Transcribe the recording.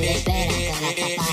Espera,